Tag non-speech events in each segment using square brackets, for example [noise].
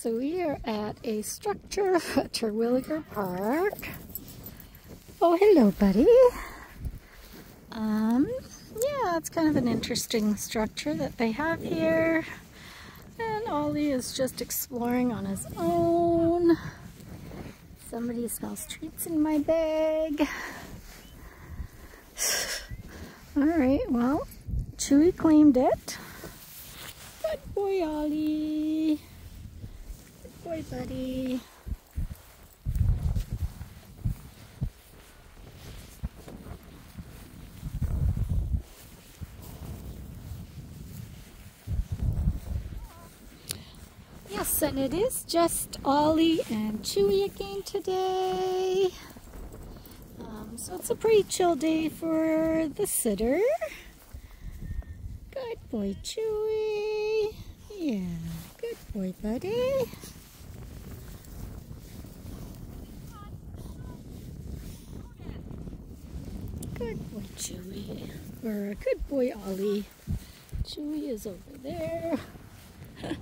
So we are at a structure [laughs] at Terwillegar Park. Oh, hello, buddy. Um, yeah, it's kind of an interesting structure that they have here. And Ollie is just exploring on his own. Somebody smells treats in my bag. [sighs] All right, well, Chewy claimed it. Good boy, Ollie boy, buddy. Yes, and it is just Ollie and Chewy again today. Um, so it's a pretty chill day for the sitter. Good boy, Chewy. Yeah, good boy, buddy. Good boy, Chewy. Or good boy, Ollie. Chewy is over there. [laughs]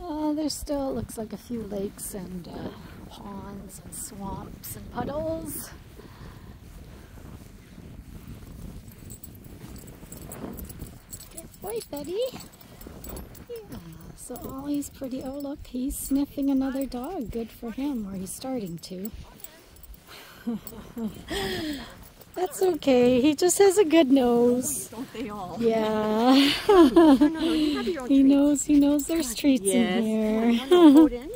oh, there's still, looks like a few lakes and uh, ponds and swamps and puddles. Good boy, buddy. Yeah, so Ollie's pretty. Oh, look, he's sniffing another dog. Good for him, or he's starting to. [laughs] That's okay. He just has a good nose. Don't they all? Yeah. [laughs] [laughs] no, no, no, you have your own he treats. knows. He knows there's treats yes. in here.